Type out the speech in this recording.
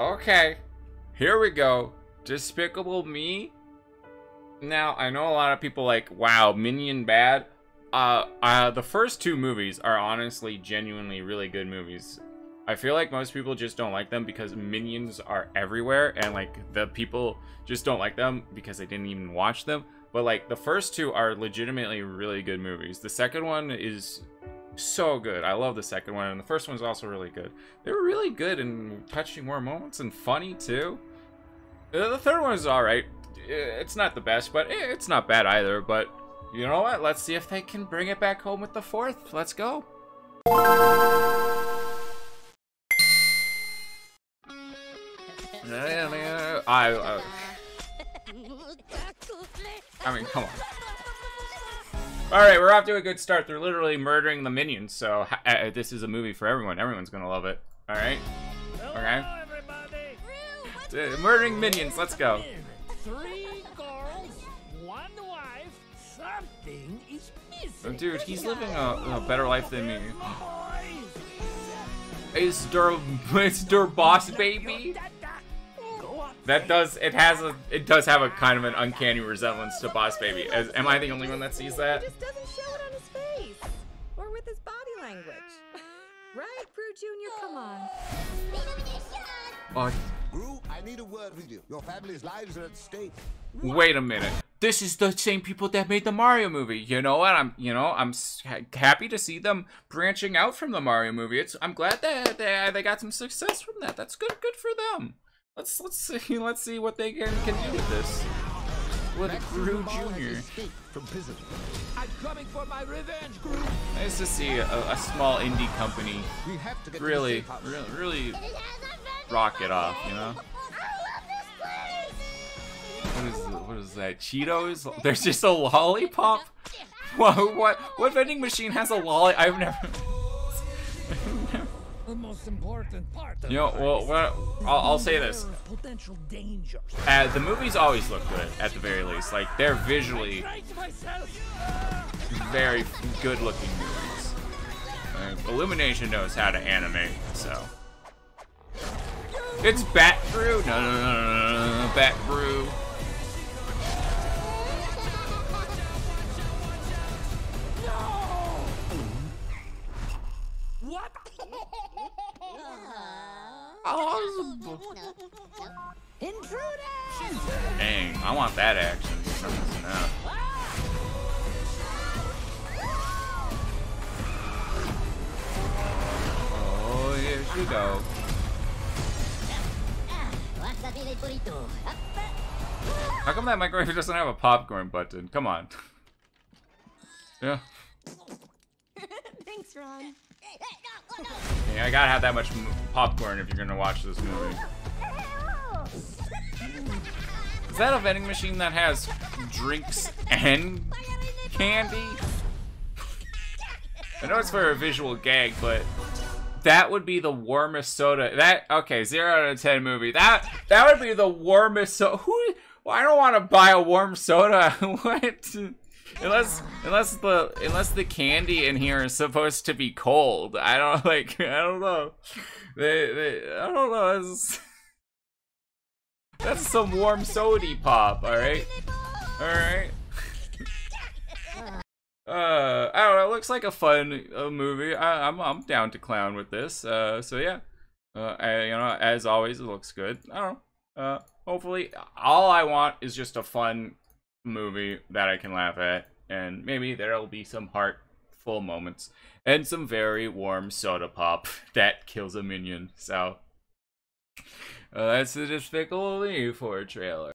Okay, here we go. Despicable Me. Now, I know a lot of people like, wow, Minion bad. Uh, uh, the first two movies are honestly genuinely really good movies. I feel like most people just don't like them because minions are everywhere and like the people just don't like them because they didn't even watch them. But like the first two are legitimately really good movies. The second one is so good. I love the second one and the first one's also really good. They were really good and touching more moments and funny too. Uh, The third one is alright. It's not the best, but eh, it's not bad either. But you know what? Let's see if they can bring it back home with the fourth. Let's go. I, I, I mean, come on. All right, we're off to a good start. They're literally murdering the minions, so uh, this is a movie for everyone. Everyone's gonna love it. All right. Okay. Uh, murdering minions. Let's go. Three girls, one wife, something is missing. Oh, dude, he's living a, a better life than me. It's der, it's der boss baby. That does it has a it does have a kind of an uncanny resemblance to Boss Baby. As, am I the only one that sees that? He just doesn't show it on his face or with his body language. right, Gru Jr.? Come on. Oh, Gru, I need a word with you. Your family's lives are at stake. wait a minute. This is the same people that made the Mario movie. You know what? I'm you know I'm happy to see them branching out from the Mario movie. It's I'm glad that they, they got some success from that. That's good good for them. Let's let's see let's see what they can can do with this. With Gru Jr. From prison. I'm coming for my revenge, Gru. Nice to see a, a small indie company We have to get really, to the safe house. really, really rock it off, you know? What is what is that? Cheetos? There's just a lollipop? What what what vending machine has a lolly? I've never. The most important part of You know, well, what, I'll, I'll say this. Uh, the movies always look good, at the very least. Like, they're visually very good looking movies. Uh, Illumination knows how to animate, so. It's Bat Brew? No, no, no, no, no, no, Bat Brew. Uh-huh. Dang, I want that action. Enough's enough. Oh, here she go. How come that microwave doesn't have a popcorn button? Come on. Yeah. Thanks, Ron. Yeah, I gotta have that much popcorn if you're gonna watch this movie. Is that a vending machine that has drinks and candy? I know it's for a visual gag, but that would be the warmest soda. That okay, zero out of ten movie. That that would be the warmest soda. Who? Well, I don't want to buy a warm soda. what? Unless unless the unless the candy in here is supposed to be cold. I don't like. I don't know. They, they, I don't know. That's, some warm sody pop. All right. All right. Uh, I don't know. It looks like a fun uh, movie. I, I'm I'm down to clown with this. Uh, so yeah. Uh, I, you know, as always, it looks good. I don't know. Uh, hopefully, all I want is just a fun movie that I can laugh at, and maybe there'll be some heartful moments and some very warm soda pop that kills a minion. So uh, that's the Despicable Me 4 trailer.